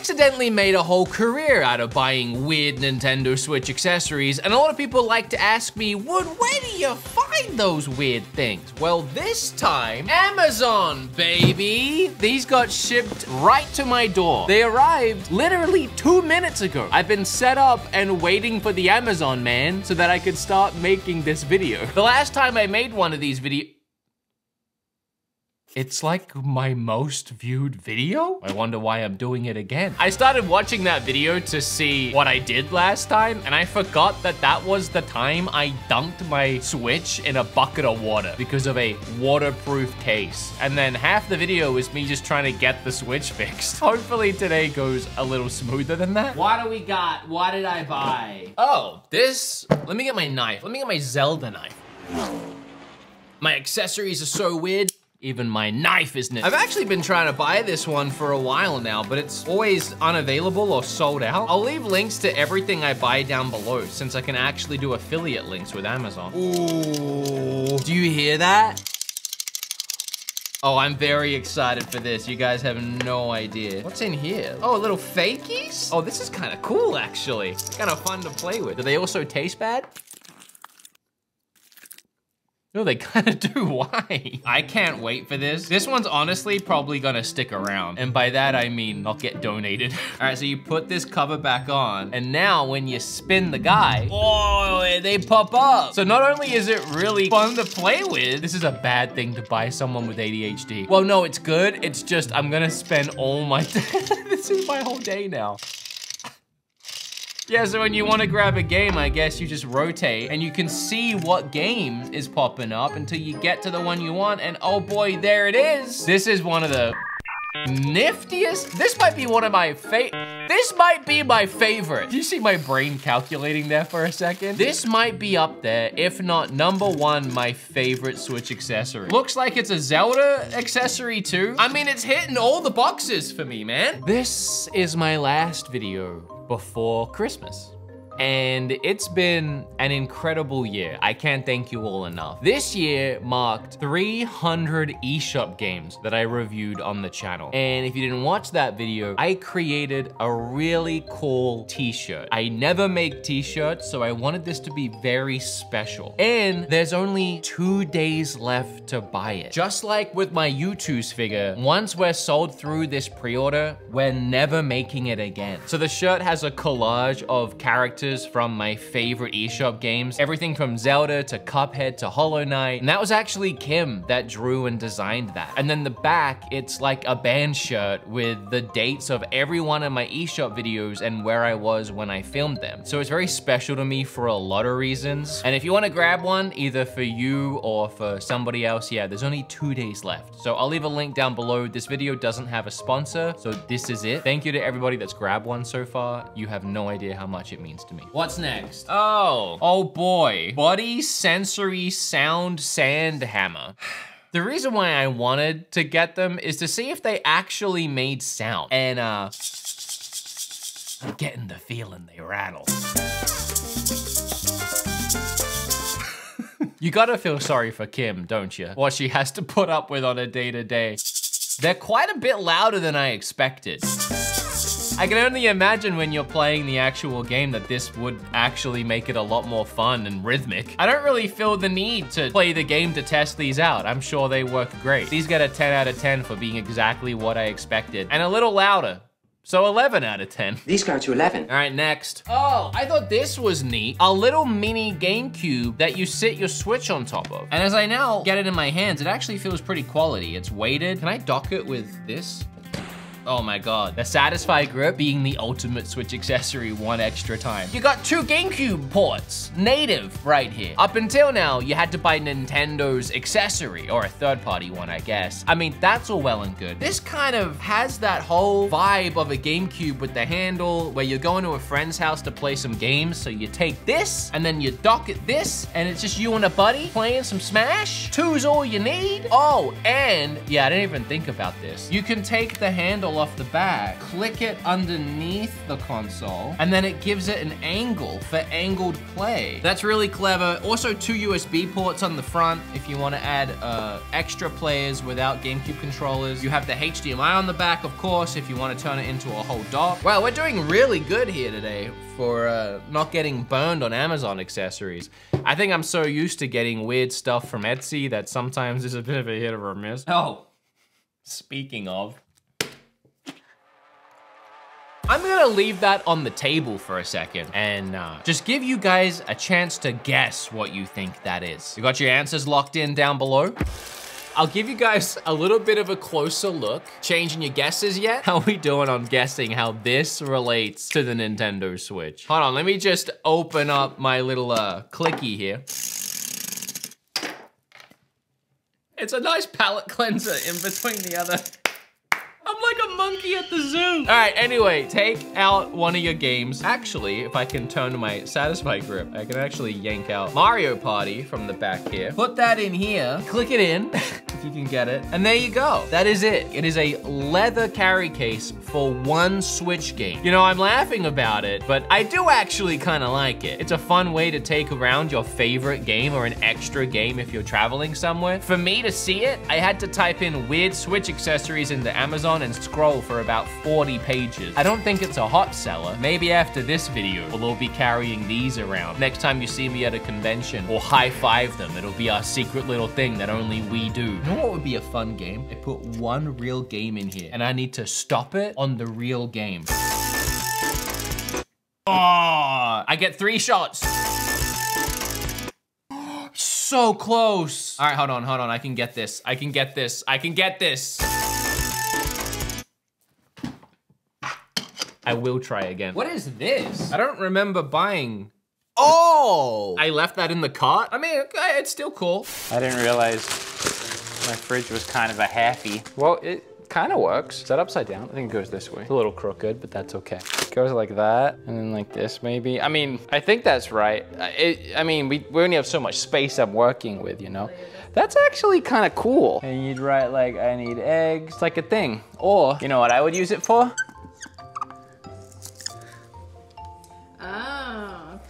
accidentally made a whole career out of buying weird Nintendo Switch accessories, and a lot of people like to ask me, Wood, where do you find those weird things? Well, this time, Amazon, baby! These got shipped right to my door. They arrived literally two minutes ago. I've been set up and waiting for the Amazon man so that I could start making this video. The last time I made one of these videos, it's like my most viewed video. I wonder why I'm doing it again. I started watching that video to see what I did last time, and I forgot that that was the time I dunked my Switch in a bucket of water because of a waterproof case. And then half the video is me just trying to get the Switch fixed. Hopefully today goes a little smoother than that. What do we got? What did I buy? Oh, this, let me get my knife. Let me get my Zelda knife. My accessories are so weird. Even my knife is nifty. I've actually been trying to buy this one for a while now, but it's always unavailable or sold out. I'll leave links to everything I buy down below since I can actually do affiliate links with Amazon. Ooh, do you hear that? Oh, I'm very excited for this. You guys have no idea. What's in here? Oh, a little fakies? Oh, this is kind of cool, actually. Kind of fun to play with. Do they also taste bad? No, they kind of do. Why? I can't wait for this. This one's honestly probably gonna stick around. And by that, I mean not get donated. All right, so you put this cover back on. And now when you spin the guy, oh, they pop up. So not only is it really fun to play with, this is a bad thing to buy someone with ADHD. Well, no, it's good. It's just I'm gonna spend all my, this is my whole day now. Yeah, so when you want to grab a game, I guess you just rotate and you can see what game is popping up until you get to the one you want and oh boy, there it is. This is one of the niftiest. This might be one of my favorite. This might be my favorite. Do you see my brain calculating there for a second? This might be up there, if not number one, my favorite Switch accessory. Looks like it's a Zelda accessory too. I mean, it's hitting all the boxes for me, man. This is my last video before Christmas and it's been an incredible year. I can't thank you all enough. This year marked 300 eShop games that I reviewed on the channel. And if you didn't watch that video, I created a really cool t-shirt. I never make t-shirts, so I wanted this to be very special. And there's only two days left to buy it. Just like with my Youtooz figure, once we're sold through this pre-order, we're never making it again. So the shirt has a collage of characters from my favorite eShop games. Everything from Zelda to Cuphead to Hollow Knight. And that was actually Kim that drew and designed that. And then the back, it's like a band shirt with the dates of every one of my eShop videos and where I was when I filmed them. So it's very special to me for a lot of reasons. And if you want to grab one, either for you or for somebody else, yeah, there's only two days left. So I'll leave a link down below. This video doesn't have a sponsor, so this is it. Thank you to everybody that's grabbed one so far. You have no idea how much it means to me me. What's next? Oh, oh boy. Body Sensory Sound Sand Hammer. The reason why I wanted to get them is to see if they actually made sound. And uh, I'm getting the feeling they rattle. you gotta feel sorry for Kim, don't you? What she has to put up with on a day to day. They're quite a bit louder than I expected. I can only imagine when you're playing the actual game that this would actually make it a lot more fun and rhythmic. I don't really feel the need to play the game to test these out. I'm sure they work great. These get a 10 out of 10 for being exactly what I expected and a little louder. So 11 out of 10. These go to 11. All right, next. Oh, I thought this was neat. A little mini GameCube that you sit your Switch on top of. And as I now get it in my hands, it actually feels pretty quality. It's weighted. Can I dock it with this? Oh my god. The Satisfye Grip being the ultimate Switch accessory one extra time. You got two GameCube ports, native right here. Up until now, you had to buy Nintendo's accessory, or a third-party one, I guess. I mean, that's all well and good. This kind of has that whole vibe of a GameCube with the handle, where you're going to a friend's house to play some games, so you take this, and then you dock it this, and it's just you and a buddy playing some Smash. Two's all you need. Oh, and, yeah, I didn't even think about this. You can take the handle off the back, click it underneath the console, and then it gives it an angle for angled play. That's really clever. Also two USB ports on the front if you want to add uh, extra players without GameCube controllers. You have the HDMI on the back, of course, if you want to turn it into a whole dock. Wow, we're doing really good here today for uh, not getting burned on Amazon accessories. I think I'm so used to getting weird stuff from Etsy that sometimes it's a bit of a hit or a miss. Oh, speaking of. I'm gonna leave that on the table for a second and uh, just give you guys a chance to guess what you think that is. You got your answers locked in down below? I'll give you guys a little bit of a closer look. Changing your guesses yet? How we doing on guessing how this relates to the Nintendo Switch? Hold on, let me just open up my little uh, clicky here. It's a nice palate cleanser in between the other monkey at the zoo. All right, anyway, take out one of your games. Actually, if I can turn my Satisfye grip, I can actually yank out Mario Party from the back here. Put that in here, click it in, if you can get it. And there you go. That is it. It is a leather carry case for one Switch game. You know, I'm laughing about it, but I do actually kind of like it. It's a fun way to take around your favorite game or an extra game if you're traveling somewhere. For me to see it, I had to type in weird Switch accessories into Amazon and scroll for about 40 pages. I don't think it's a hot seller. Maybe after this video, we'll all be carrying these around. Next time you see me at a convention or high five them, it'll be our secret little thing that only we do. You know what would be a fun game? I put one real game in here and I need to stop it on the real game. Oh, I get three shots so close. All right, hold on, hold on. I can get this. I can get this. I can get this. I will try again. What is this? I don't remember buying. Oh! I left that in the cart? I mean, it's still cool. I didn't realize my fridge was kind of a halfy. Well, it kind of works. Is that upside down? I think it goes this way. It's a little crooked, but that's okay. It goes like that, and then like this maybe. I mean, I think that's right. It, I mean, we, we only have so much space I'm working with, you know? That's actually kind of cool. And you'd write like, I need eggs, it's like a thing. Or, you know what I would use it for? Oh.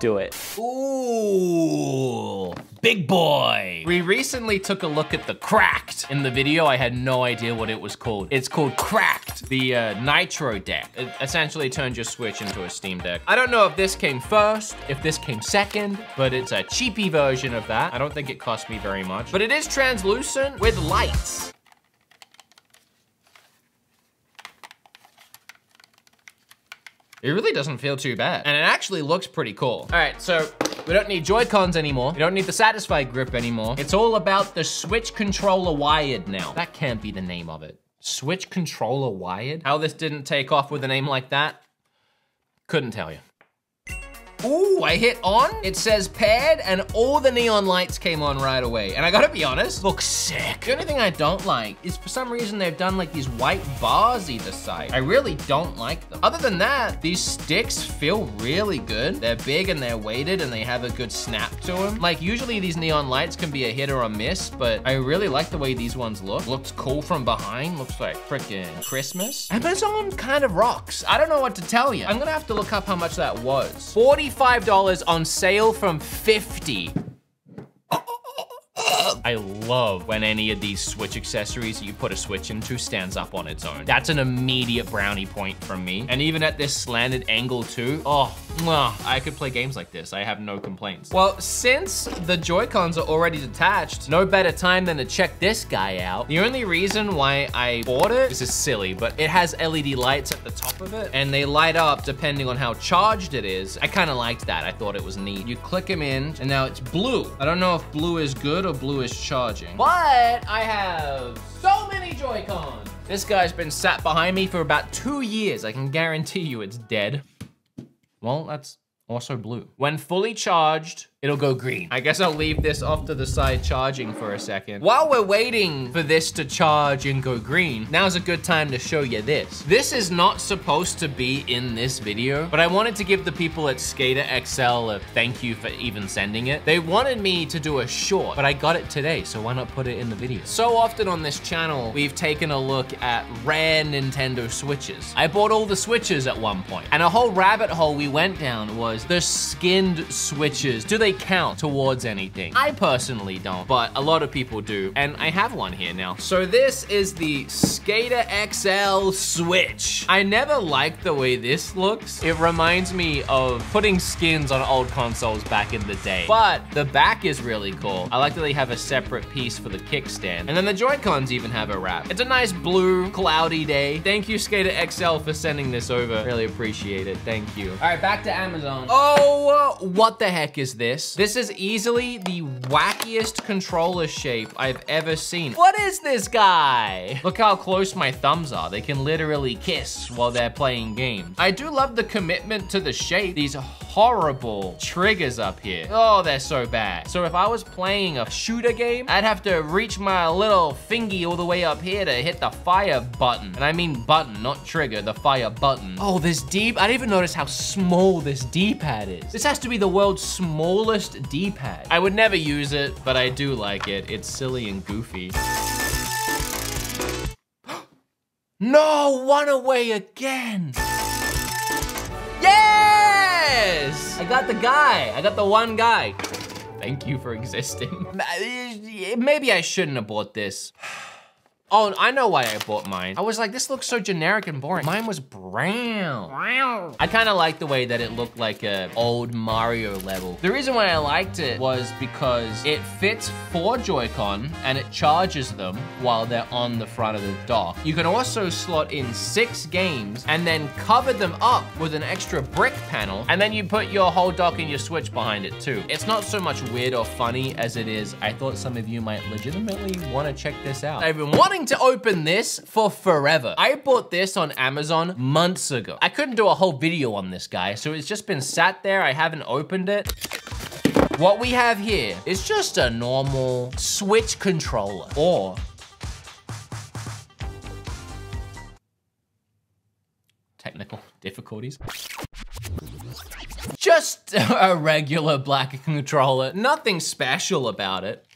do it. Ooh, big boy. We recently took a look at the CRKD. In the video, I had no idea what it was called. It's called CRKD, the uh, Nitro deck. It essentially turns your Switch into a Steam Deck. I don't know if this came first, if this came second, but it's a cheapy version of that. I don't think it cost me very much, but it is translucent with lights. It really doesn't feel too bad. And it actually looks pretty cool. All right, so we don't need Joy-Cons anymore. We don't need the Satisfye grip anymore. It's all about the Switch controller wired now. That can't be the name of it. Switch controller wired? How this didn't take off with a name like that? Couldn't tell you. Ooh, I hit on, it says paired, and all the neon lights came on right away. And I gotta be honest, looks sick. The only thing I don't like is for some reason they've done like these white bars either side. I really don't like them. Other than that, these sticks feel really good. They're big and they're weighted and they have a good snap to them. Like usually these neon lights can be a hit or a miss, but I really like the way these ones look. Looks cool from behind, looks like freaking Christmas. Amazon kind of rocks. I don't know what to tell you. I'm gonna have to look up how much that was. 40 $45 on sale from 50. I love when any of these Switch accessories you put a Switch into stands up on its own. That's an immediate brownie point from me. And even at this slanted angle too, oh, mwah, I could play games like this. I have no complaints. Well, since the Joy-Cons are already detached, no better time than to check this guy out. The only reason why I bought it, this is silly, but it has LED lights at the top of it and they light up depending on how charged it is. I kind of liked that. I thought it was neat. You click them in and now it's blue. I don't know if blue is good or blue is charging, but I have so many Joy-Cons. This guy's been sat behind me for about two years. I can guarantee you it's dead. Well, that's also blue. When fully charged, it'll go green. I guess I'll leave this off to the side charging for a second. While we're waiting for this to charge and go green, now's a good time to show you this. This is not supposed to be in this video, but I wanted to give the people at Skater XL a thank you for even sending it. They wanted me to do a short, but I got it today, so why not put it in the video? So often on this channel, we've taken a look at rare Nintendo Switches. I bought all the Switches at one point, and a whole rabbit hole we went down was the skinned Switches. Do they count towards anything? I personally don't, but a lot of people do, and I have one here now. So this is the Skater XL Switch. I never liked the way this looks. It reminds me of putting skins on old consoles back in the day, but the back is really cool. I like that they have a separate piece for the kickstand, and then the Joy-Cons even have a wrap. It's a nice blue, cloudy day. Thank you, Skater XL, for sending this over. Really appreciate it. Thank you. All right, back to Amazon. Oh, what the heck is this? This is easily the wackiest controller shape I've ever seen. What is this guy? Look how close my thumbs are. They can literally kiss while they're playing games. I do love the commitment to the shape. These horrible triggers up here. Oh, they're so bad. So if I was playing a shooter game, I'd have to reach my little fingy all the way up here to hit the fire button. And I mean button, not trigger, the fire button. Oh, this deep, I didn't even notice how small this D-pad is. This has to be the world's smallest D-pad. I would never use it, but I do like it. It's silly and goofy. No, one away again. Yes! I got the guy. I got the one guy. Thank you for existing. Maybe I shouldn't have bought this. Oh, I know why I bought mine. I was like, this looks so generic and boring. Mine was brown. Brown. I kind of like the way that it looked like a old Mario level. The reason why I liked it was because it fits four Joy-Con and it charges them while they're on the front of the dock. You can also slot in six games and then cover them up with an extra brick panel and then you put your whole dock and your Switch behind it too. It's not so much weird or funny as it is, I thought some of you might legitimately want to check this out. I've been wanting to open this for forever. I bought this on Amazon months ago. I couldn't do a whole video on this guy, so it's just been sat there. I haven't opened it. What we have here is just a normal Switch controller or technical difficulties. Just a regular black controller, nothing special about it.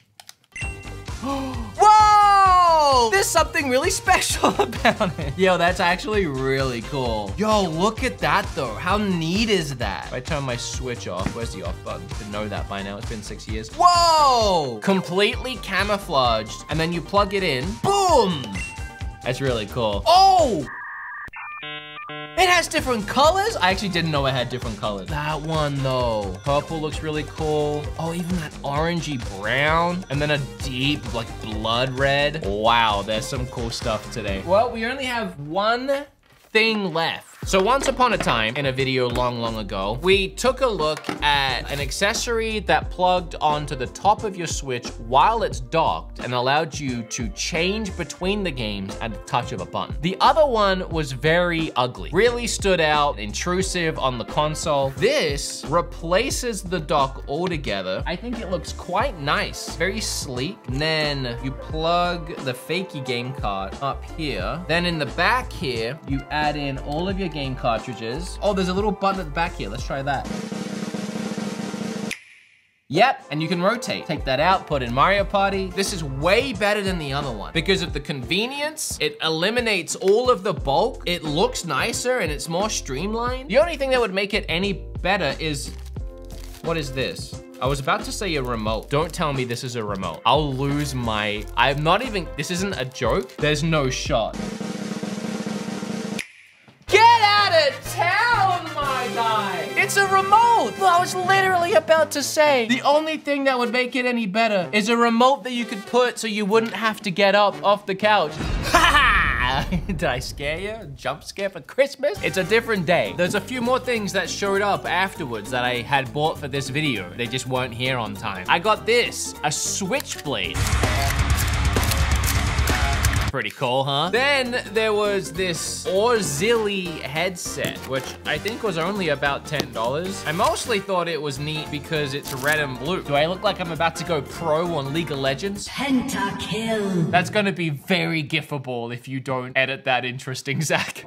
There's something really special about it. Yo, that's actually really cool. Yo, look at that though. How neat is that? If I turn my switch off, where's the off button? Should know that by now, it's been six years. Whoa! Completely camouflaged, and then you plug it in, boom! That's really cool. Oh! Has different colors? I actually didn't know it had different colors. That one though. Purple looks really cool. Oh, even that orangey brown. And then a deep like blood red. Wow, there's some cool stuff today. Well, we only have one thing left. So once upon a time, in a video long, long ago, we took a look at an accessory that plugged onto the top of your Switch while it's docked and allowed you to change between the games at the touch of a button. The other one was very ugly, really stood out, intrusive on the console. This replaces the dock altogether. I think it looks quite nice, very sleek. And then you plug the fakey game card up here. Then in the back here, you add in all of your game cartridges. Oh, there's a little button at the back here. Let's try that. Yep, and you can rotate. Take that out, put in Mario Party. This is way better than the other one. Because of the convenience, it eliminates all of the bulk. It looks nicer and it's more streamlined. The only thing that would make it any better is, what is this? I was about to say a remote. Don't tell me this is a remote. I'll lose my, I'm not even, this isn't a joke. There's no shot. It's a remote! I was literally about to say, the only thing that would make it any better is a remote that you could put so you wouldn't have to get up off the couch. Did I scare you? Jump scare for Christmas? It's a different day. There's a few more things that showed up afterwards that I had bought for this video. They just weren't here on time. I got this, a switchblade. Pretty cool, huh? Then there was this Orzilli headset, which I think was only about $10. I mostly thought it was neat because it's red and blue. Do I look like I'm about to go pro on League of Legends? Pentakill. That's gonna be very gifable if you don't edit that interesting, Zach.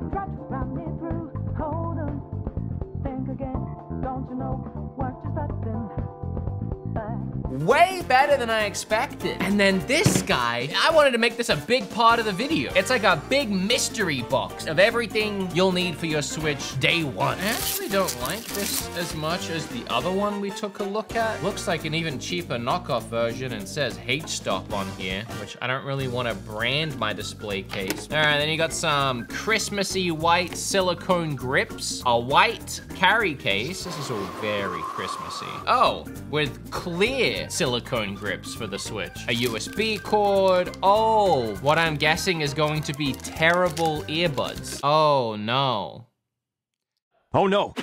Way better than I expected. And then this guy, I wanted to make this a big part of the video. It's like a big mystery box of everything you'll need for your Switch day one. I actually don't like this as much as the other one we took a look at. Looks like an even cheaper knockoff version and says HEYSTOP on here, which I don't really want to brand my display case. All right, then you got some Christmassy white silicone grips, a white carry case. This is all very Christmassy. Oh, with clear silicone grips for the Switch. A USB cord. Oh, what I'm guessing is going to be terrible earbuds. Oh no. Oh no.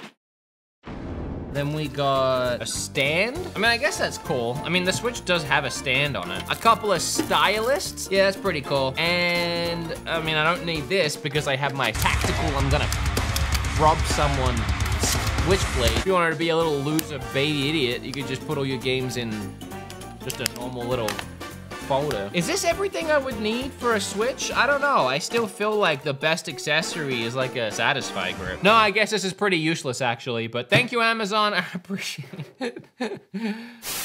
Then we got a stand. I mean, I guess that's cool. I mean, the Switch does have a stand on it. A couple of stylists. Yeah, that's pretty cool. And, I mean, I don't need this because I have my tactical, I'm gonna rob someone switchblade. If you wanted to be a little loser baby idiot, you could just put all your games in just a normal little folder. Is this everything I would need for a Switch? I don't know. I still feel like the best accessory is like a Satisfye grip. No, I guess this is pretty useless actually, but thank you, Amazon. I appreciate it.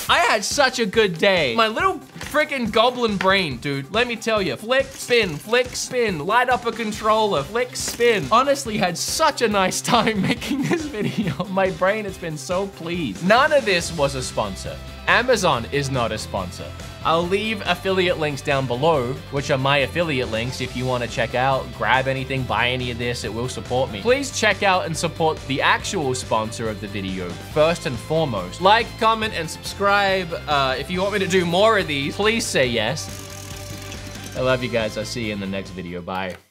I had such a good day. My little freaking goblin brain, dude, let me tell you, flick, spin, flick, spin, light up a controller, flick, spin. Honestly, had such a nice time making this video. My brain has been so pleased. None of this was a sponsor. Amazon is not a sponsor. I'll leave affiliate links down below, which are my affiliate links if you want to check out, grab anything, buy any of this, it will support me. Please check out and support the actual sponsor of the video, first and foremost. Like, comment, and subscribe. Uh, if you want me to do more of these, please say yes. I love you guys. I'll see you in the next video. Bye.